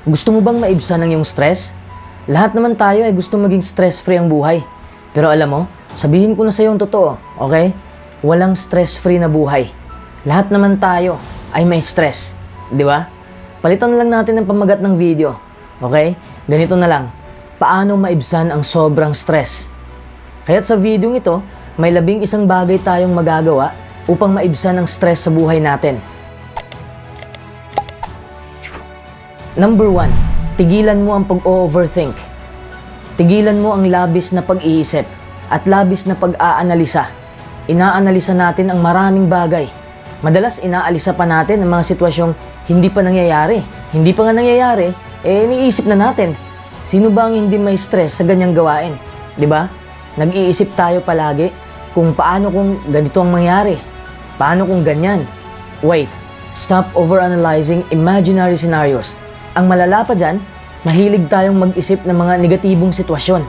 Gusto mo bang maibsan ang iyong stress? Lahat naman tayo ay gusto maging stress-free ang buhay. Pero alam mo, sabihin ko na sa iyo ang totoo, okay? Walang stress-free na buhay. Lahat naman tayo ay may stress, di ba? Palitan lang natin ang pamagat ng video, okay? Ganito na lang, paano maibsan ang sobrang stress? Kaya't sa video ito, may labing isang bagay tayong magagawa upang maibsan ang stress sa buhay natin. Number one, tigilan mo ang pag-overthink. Tigilan mo ang labis na pag-iisip at labis na pag-aanalisa. Inaanalisa natin ang maraming bagay. Madalas inaalisa pa natin ang mga sitwasyong hindi pa nangyayari. Hindi pa nga nangyayari, eh iniisip na natin. Sino ba ang hindi may stress sa ganyang gawain? 'Di ba? Nag-iisip tayo palagi kung paano kung ganito ang mangyari. Paano kung ganyan? Wait, stop overanalyzing imaginary scenarios. Ang malala pa dyan, mahilig tayong mag-isip ng mga negatibong sitwasyon.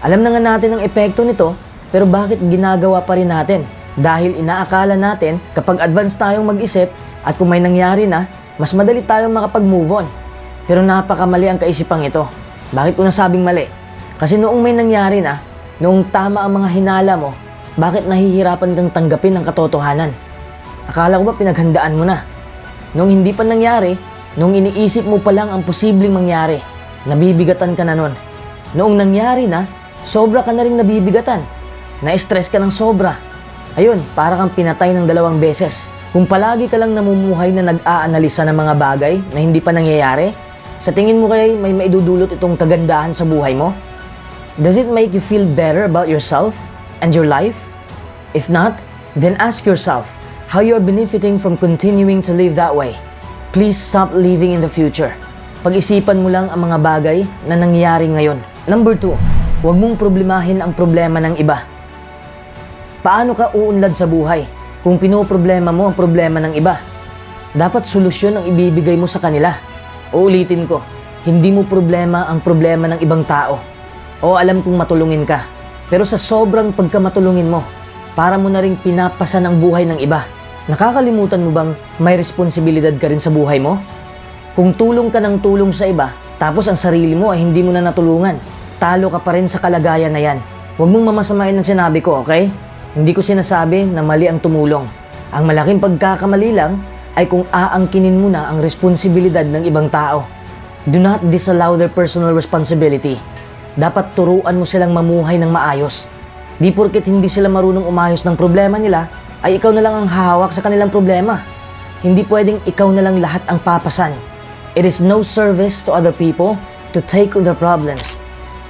Alam na nga natin ang epekto nito, pero bakit ginagawa pa rin natin? Dahil inaakala natin kapag advance tayong mag-isip at kung may nangyari na, mas madali tayong makapag-move on. Pero napakamali ang kaisipang ito. Bakit ko nasabing mali? Kasi noong may nangyari na, noong tama ang mga hinala mo, bakit nahihirapan kang tanggapin ang katotohanan? Akala ko ba pinaghandaan mo na? Noong hindi pa nangyari, noong iniisip mo pa lang ang posibleng mangyari, nabibigatan ka na nun. Noong nangyari na, sobra ka na rin nabibigatan. Na-stress ka ng sobra. Ayun, para kang pinatay ng dalawang beses. Kung palagi ka lang namumuhay na nag-aanalisa ng mga bagay na hindi pa nangyayari, sa tingin mo kaya may maidudulot itong kagandahan sa buhay mo? Does it make you feel better about yourself and your life? If not, then ask yourself how you are benefiting from continuing to live that way. Please stop living in the future. Pag-isipan mo lang ang mga bagay na nangyayari ngayon. Number two, huwag mong problemahin ang problema ng iba. Paano ka uunlad sa buhay kung pinoproblema mo ang problema ng iba? Dapat solusyon ang ibibigay mo sa kanila. Uulitin ko, hindi mo problema ang problema ng ibang tao. O alam kong matulungin ka. Pero sa sobrang pagkamatulungin mo, para mo na rin pinapasan ang buhay ng iba. Nakakalimutan mo bang may responsibilidad ka rin sa buhay mo? Kung tulong ka ng tulong sa iba, tapos ang sarili mo ay hindi mo na natulungan, talo ka pa rin sa kalagayan na yan. Huwag mong mamasamain ng sinabi ko, okay? Hindi ko sinasabi na mali ang tumulong. Ang malaking pagkakamali lang ay kung aangkinin mo na ang responsibilidad ng ibang tao. Do not disallow their personal responsibility. Dapat turuan mo silang mamuhay ng maayos. Di porket hindi sila marunong umayos ng problema nila, ay ikaw na lang ang hahawak sa kanilang problema. Hindi pwedeng ikaw na lang lahat ang papasan. It is no service to other people to take on their problems.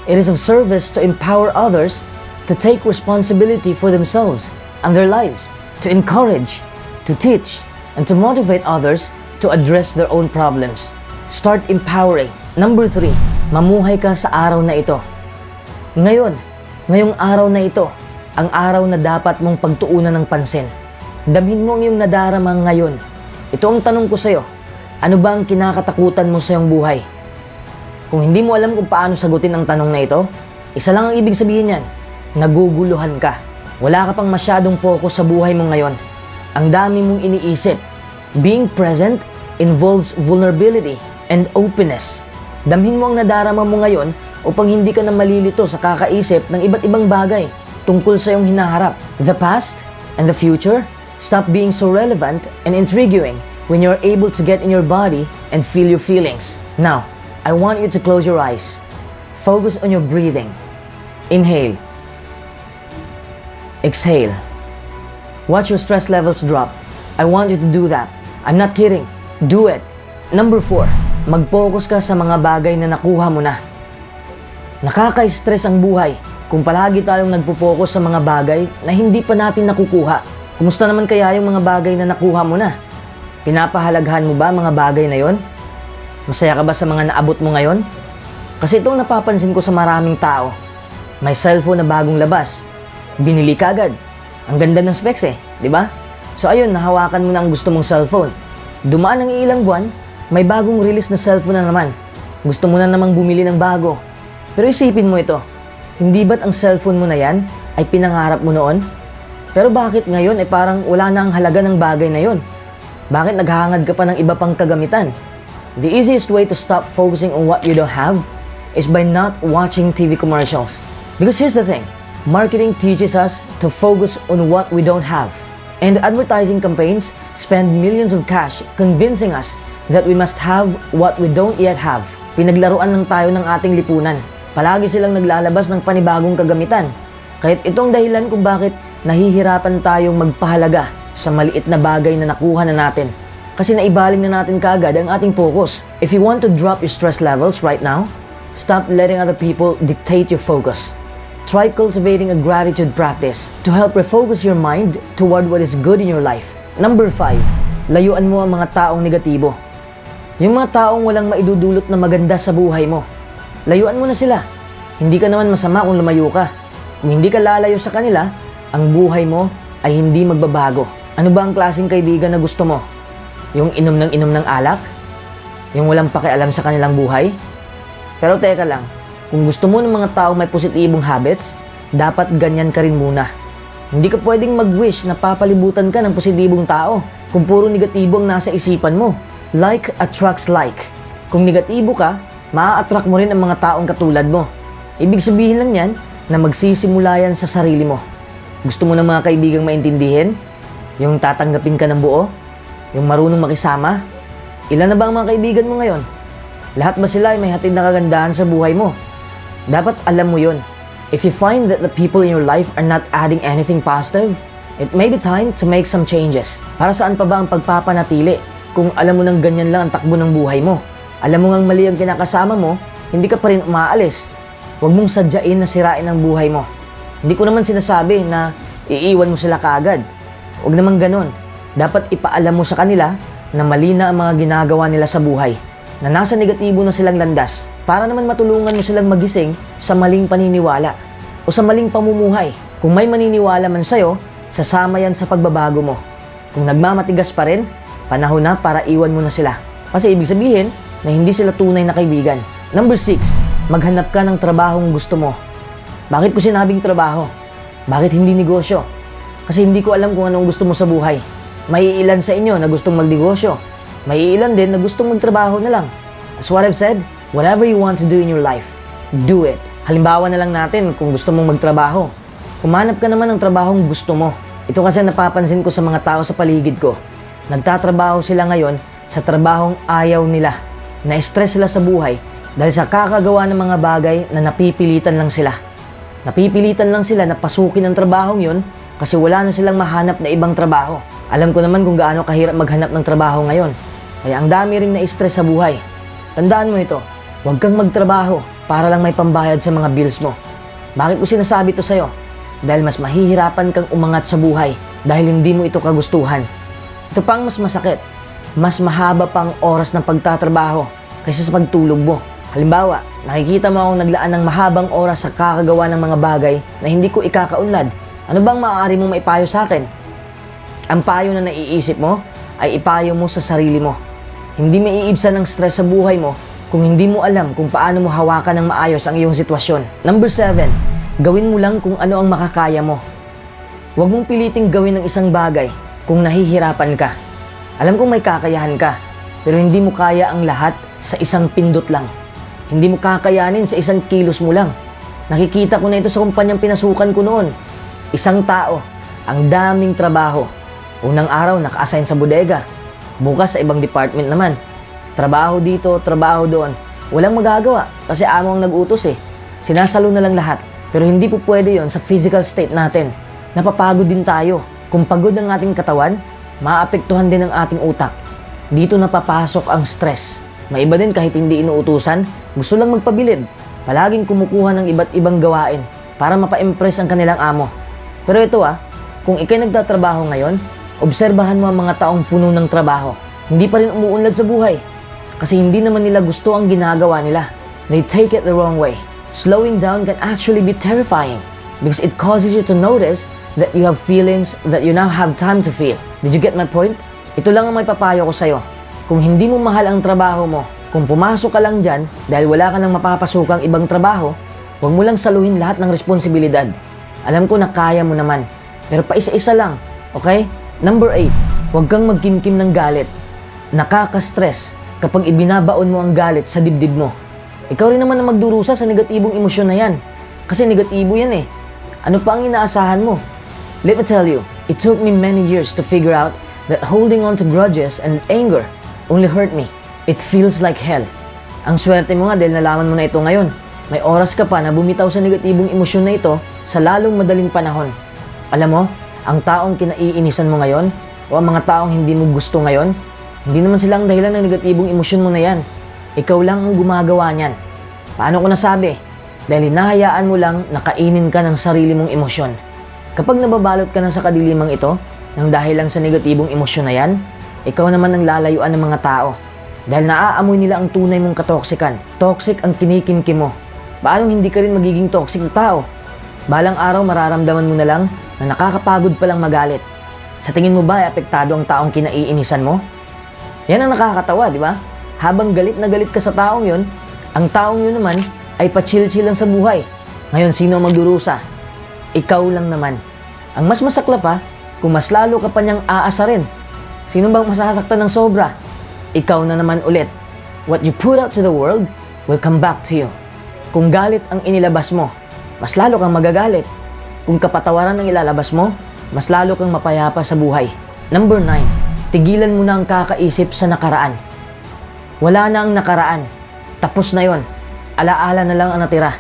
It is of service to empower others to take responsibility for themselves and their lives, to encourage, to teach, and to motivate others to address their own problems. Start empowering. Number three, mamuhay ka sa araw na ito. Ngayon, ngayong araw na ito, ang araw na dapat mong pagtuunan ng pansin. Damhin mo ang iyong nadarama ngayon. Ito ang tanong ko sa'yo. Ano ba ang kinakatakutan mo sa iyong buhay? Kung hindi mo alam kung paano sagutin ang tanong na ito, isa lang ang ibig sabihin niyan, naguguluhan ka. Wala ka pang masyadong focus sa buhay mo ngayon. Ang dami mong iniisip. Being present involves vulnerability and openness. Damhin mo ang nadarama mo ngayon upang hindi ka na malilito sa kakaisip ng iba't ibang bagay tungkol sa iyong hinaharap. The past and the future stop being so relevant and intriguing when you're able to get in your body and feel your feelings. Now, I want you to close your eyes. Focus on your breathing. Inhale. Exhale. Watch your stress levels drop. I want you to do that. I'm not kidding. Do it. Number four, mag-focus ka sa mga bagay na nakuha mo na. Nakaka-stress ang buhay kung palagi tayong nagpo-focus sa mga bagay na hindi pa natin nakukuha. Kumusta naman kaya yung mga bagay na nakuha mo na? Pinapahalaghan mo ba mga bagay na yon? Masaya ka ba sa mga naabot mo ngayon? Kasi itong napapansin ko sa maraming tao. May cellphone na bagong labas. Binili ka agad. Ang ganda ng specs eh, di ba? So ayun, nahawakan mo na ang gusto mong cellphone. Dumaan ang ilang buwan, may bagong release na cellphone na naman. Gusto mo na namang bumili ng bago. Pero isipin mo ito, hindi ba't ang cellphone mo na yan ay pinangarap mo noon? Pero bakit ngayon ay parang wala na ang halaga ng bagay na yon? Bakit naghahangad ka pa ng iba pang kagamitan? The easiest way to stop focusing on what you don't have is by not watching TV commercials. Because here's the thing marketing teaches us to focus on what we don't have. And advertising campaigns spend millions of cash convincing us that we must have what we don't yet have. Pinaglaruan lang tayo ng ating lipunan. Palagi silang naglalabas ng panibagong kagamitan. Kahit itong dahilan kung bakit nahihirapan tayong magpahalaga sa maliit na bagay na nakuha na natin. Kasi naibaling na natin kaagad ang ating focus. If you want to drop your stress levels right now, stop letting other people dictate your focus. Try cultivating a gratitude practice to help refocus your mind toward what is good in your life. Number 5. Layuan mo ang mga taong negatibo. Yung mga taong walang maidudulot na maganda sa buhay mo. Layuan mo na sila. Hindi ka naman masama kung lumayo ka. Kung hindi ka lalayo sa kanila, ang buhay mo ay hindi magbabago. Ano ba ang klaseng kaibigan na gusto mo? Yung inom ng inom ng alak? Yung walang pakialam sa kanilang buhay? Pero teka lang, kung gusto mo ng mga tao may positibong habits, dapat ganyan ka rin muna. Hindi ka pwedeng mag-wish na papalibutan ka ng positibong tao kung puro negatibo ang nasa isipan mo. Like attracts like. Kung negatibo ka, maa-attract mo rin ang mga taong katulad mo. Ibig sabihin lang yan na magsisimula yan sa sarili mo. Gusto mo ng mga kaibigang maintindihin? Yung tatanggapin ka ng buo? Yung marunong makisama? Ilan na ba ang mga kaibigan mo ngayon? Lahat ba sila ay may hatid na kagandahan sa buhay mo? Dapat alam mo yon. If you find that the people in your life are not adding anything positive, it may be time to make some changes. Para saan pa ba ang pagpapanatili kung alam mo nang ganyan lang ang takbo ng buhay mo? Alam mo ngang mali ang kinakasama mo, hindi ka pa rin umaalis. Huwag mong sadyain na sirain ang buhay mo. Hindi ko naman sinasabi na iiwan mo sila kaagad. Huwag naman ganon. Dapat ipaalam mo sa kanila na mali na ang mga ginagawa nila sa buhay. Na nasa negatibo na silang landas para naman matulungan mo silang magising sa maling paniniwala o sa maling pamumuhay. Kung may maniniwala man sa'yo, sasama yan sa pagbabago mo. Kung nagmamatigas pa rin, panahon na para iwan mo na sila. Kasi ibig sabihin na hindi sila tunay na kaibigan. Number 6, maghanap ka ng trabahong gusto mo. Bakit ko sinabing trabaho? Bakit hindi negosyo? Kasi hindi ko alam kung anong gusto mo sa buhay. May ilan sa inyo na gustong magnegosyo. May ilan din na gustong magtrabaho na lang. As what I've said, whatever you want to do in your life, do it. Halimbawa na lang natin kung gusto mong magtrabaho. Kumanap ka naman ng trabahong gusto mo. Ito kasi napapansin ko sa mga tao sa paligid ko. Nagtatrabaho sila ngayon sa trabahong ayaw nila. Na-stress sila sa buhay dahil sa kakagawa ng mga bagay na napipilitan lang sila. Napipilitan lang sila na pasukin ang trabahong yon kasi wala na silang mahanap na ibang trabaho. Alam ko naman kung gaano kahirap maghanap ng trabaho ngayon. Kaya ang dami ring na-stress sa buhay. Tandaan mo ito, huwag kang magtrabaho para lang may pambayad sa mga bills mo. Bakit ko sinasabi ito sa'yo? Dahil mas mahihirapan kang umangat sa buhay dahil hindi mo ito kagustuhan. Ito pang mas masakit. Mas mahaba pang oras ng pagtatrabaho kaysa sa pagtulog mo. Halimbawa, nakikita mo akong naglaan ng mahabang oras sa kakagawa ng mga bagay na hindi ko ikakaunlad. Ano bang maaari mong maipayo sa akin? Ang payo na naiisip mo ay ipayo mo sa sarili mo. Hindi maiibsan ng stress sa buhay mo kung hindi mo alam kung paano mo hawakan ng maayos ang iyong sitwasyon. Number 7, gawin mo lang kung ano ang makakaya mo. Huwag mong piliting gawin ng isang bagay kung nahihirapan ka. Alam kong may kakayahan ka, pero hindi mo kaya ang lahat sa isang pindot lang. Hindi mo kakayanin sa isang kilos mo lang. Nakikita ko na ito sa kumpanyang pinasukan ko noon. Isang tao, ang daming trabaho. Unang araw naka-assign sa bodega, Bukas sa ibang department naman. Trabaho dito, trabaho doon. Walang magagawa kasi amo ang nag-utos eh. Sinasalo na lang lahat. Pero hindi po pwede yon sa physical state natin. Napapagod din tayo. Kung pagod ang ating katawan, maapektuhan din ang ating utak. Dito napapasok ang stress. May iba din kahit hindi inuutusan, gusto lang magpabilib. Palaging kumukuha ng iba't ibang gawain para mapa-impress ang kanilang amo. Pero ito ah, kung ikay nagtatrabaho ngayon, Obserbahan mo ang mga taong puno ng trabaho. Hindi pa rin umuunlad sa buhay. Kasi hindi naman nila gusto ang ginagawa nila. They take it the wrong way. Slowing down can actually be terrifying because it causes you to notice that you have feelings that you now have time to feel. Did you get my point? Ito lang ang may papayo ko sa'yo. Kung hindi mo mahal ang trabaho mo, kung pumasok ka lang dyan dahil wala ka nang mapapasukang ibang trabaho, huwag mo lang saluhin lahat ng responsibilidad. Alam ko na kaya mo naman, pero pa isa-isa lang, okay? Number 8, huwag kang magkimkim ng galit. Nakaka-stress kapag ibinabaon mo ang galit sa dibdib mo. Ikaw rin naman ang magdurusa sa negatibong emosyon na yan. Kasi negatibo yan eh. Ano pa ang inaasahan mo? Let me tell you, it took me many years to figure out that holding on to grudges and anger only hurt me. It feels like hell. Ang swerte mo nga dahil nalaman mo na ito ngayon. May oras ka pa na bumitaw sa negatibong emosyon na ito sa lalong madaling panahon. Alam mo, ang taong kinaiinisan mo ngayon o ang mga taong hindi mo gusto ngayon, hindi naman sila ang dahilan ng negatibong emosyon mo na yan. Ikaw lang ang gumagawa niyan. Paano ko nasabi? Dahil hinahayaan mo lang na kainin ka ng sarili mong emosyon. Kapag nababalot ka na sa kadilimang ito, nang dahil lang sa negatibong emosyon na yan, ikaw naman ang lalayuan ng mga tao. Dahil naaamoy nila ang tunay mong katoksikan. Toxic ang kinikimkim mo. Paano hindi ka rin magiging toxic na tao? Balang araw mararamdaman mo na lang na nakakapagod palang magalit. Sa tingin mo ba ay apektado ang taong kinaiinisan mo? Yan ang nakakatawa, di ba? Habang galit na galit ka sa taong yon, ang taong yun naman ay pa-chill-chill lang sa buhay. Ngayon, sino ang magdurusa? Ikaw lang naman. Ang mas masakla pa, kung mas lalo ka pa niyang aasarin. Sino bang masasaktan ng sobra? Ikaw na naman ulit. What you put out to the world will come back to you. Kung galit ang inilabas mo, mas lalo kang magagalit. Kung kapatawaran ang ilalabas mo, mas lalo kang mapayapa sa buhay. Number 9. Tigilan mo na ang kakaisip sa nakaraan. Wala na ang nakaraan. Tapos na yon. Alaala na lang ang natira.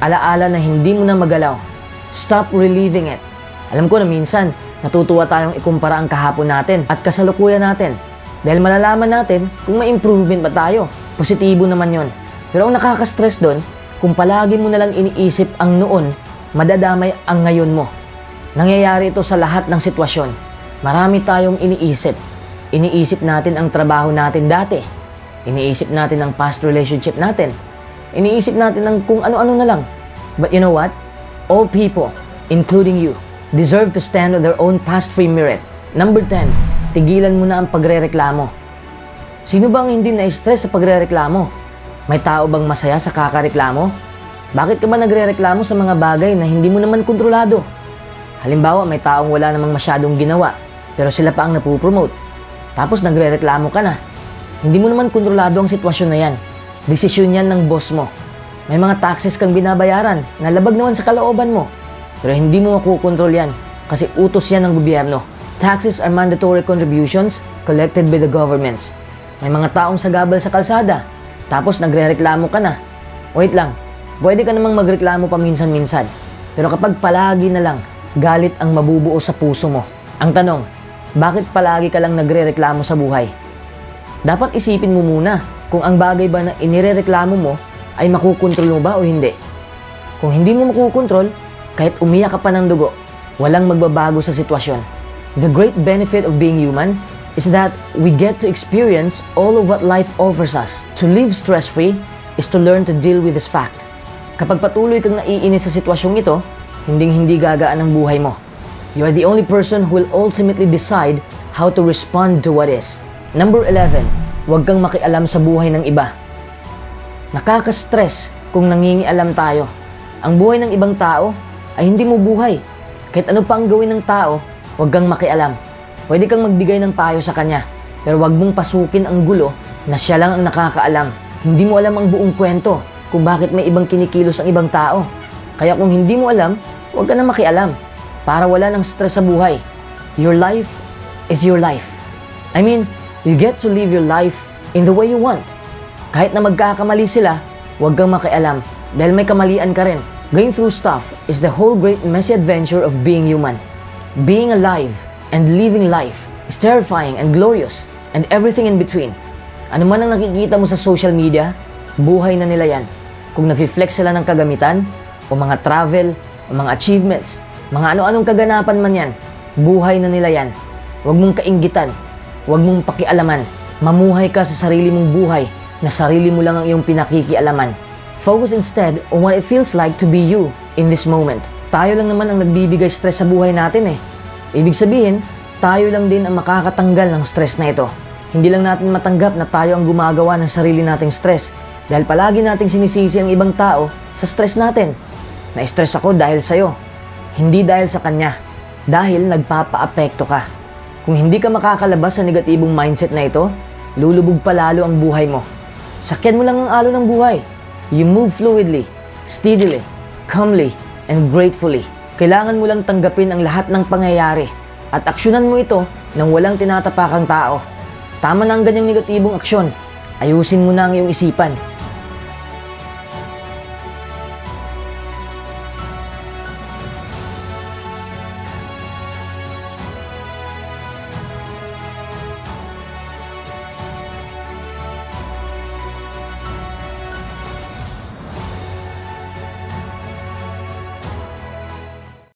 Alaala na hindi mo na magalaw. Stop reliving it. Alam ko na minsan, natutuwa tayong ikumpara ang kahapon natin at kasalukuyan natin. Dahil malalaman natin kung may improvement ba tayo. Positibo naman yon. Pero ang nakaka-stress doon, kung palagi mo nalang iniisip ang noon, madadamay ang ngayon mo. Nangyayari ito sa lahat ng sitwasyon. Marami tayong iniisip. Iniisip natin ang trabaho natin dati. Iniisip natin ang past relationship natin. Iniisip natin ang kung ano-ano na lang. But you know what? All people, including you, deserve to stand on their own past free merit. Number 10, tigilan mo na ang pagrereklamo. Sino bang hindi na-stress sa pagrereklamo? May tao bang masaya sa kakareklamo? Bakit ka ba nagrereklamo sa mga bagay na hindi mo naman kontrolado? Halimbawa, may taong wala namang masyadong ginawa, pero sila pa ang napupromote. Tapos nagrereklamo ka na. Hindi mo naman kontrolado ang sitwasyon na yan. Desisyon yan ng boss mo. May mga taxes kang binabayaran na labag naman sa kalooban mo. Pero hindi mo makukontrol yan kasi utos yan ng gobyerno. Taxes are mandatory contributions collected by the governments. May mga taong sagabal sa kalsada tapos nagre-reklamo ka na. Wait lang, pwede ka namang magreklamo paminsan-minsan. Pero kapag palagi na lang, galit ang mabubuo sa puso mo. Ang tanong, bakit palagi ka lang nagre-reklamo sa buhay? Dapat isipin mo muna kung ang bagay ba na inirereklamo mo ay makukontrol mo ba o hindi. Kung hindi mo makukontrol, kahit umiyak ka pa ng dugo, walang magbabago sa sitwasyon. The great benefit of being human is that we get to experience all of what life offers us. To live stress-free is to learn to deal with this fact. Kapag patuloy kang naiinis sa sitwasyong ito, hinding-hindi gagaan ang buhay mo. You are the only person who will ultimately decide how to respond to what is. Number 11, huwag kang makialam sa buhay ng iba. Nakaka-stress kung nangingialam tayo. Ang buhay ng ibang tao ay hindi mo buhay. Kahit ano pa ang gawin ng tao, huwag kang makialam. Pwede kang magbigay ng payo sa kanya, pero wag mong pasukin ang gulo na siya lang ang nakakaalam. Hindi mo alam ang buong kwento kung bakit may ibang kinikilos ang ibang tao. Kaya kung hindi mo alam, huwag ka na makialam para wala ng stress sa buhay. Your life is your life. I mean, you get to live your life in the way you want. Kahit na magkakamali sila, huwag kang makialam dahil may kamalian ka rin. Going through stuff is the whole great messy adventure of being human. Being alive and living life is terrifying and glorious and everything in between. Ano man ang nakikita mo sa social media, buhay na nila yan. Kung nag-flex sila ng kagamitan, o mga travel, o mga achievements, mga ano-anong kaganapan man yan, buhay na nila yan. Huwag mong kainggitan, huwag mong pakialaman. Mamuhay ka sa sarili mong buhay na sarili mo lang ang iyong pinakikialaman. Focus instead on what it feels like to be you in this moment. Tayo lang naman ang nagbibigay stress sa buhay natin eh. Ibig sabihin, tayo lang din ang makakatanggal ng stress na ito. Hindi lang natin matanggap na tayo ang gumagawa ng sarili nating stress dahil palagi nating sinisisi ang ibang tao sa stress natin. Na-stress ako dahil sa'yo, hindi dahil sa kanya, dahil nagpapa-apekto ka. Kung hindi ka makakalabas sa negatibong mindset na ito, lulubog pa lalo ang buhay mo. Sakyan mo lang ang alon ng buhay. You move fluidly, steadily, calmly, and gratefully. Kailangan mo lang tanggapin ang lahat ng pangyayari at aksyonan mo ito nang walang tinatapakang tao. Tama na ang ganyang negatibong aksyon. Ayusin mo na ang iyong isipan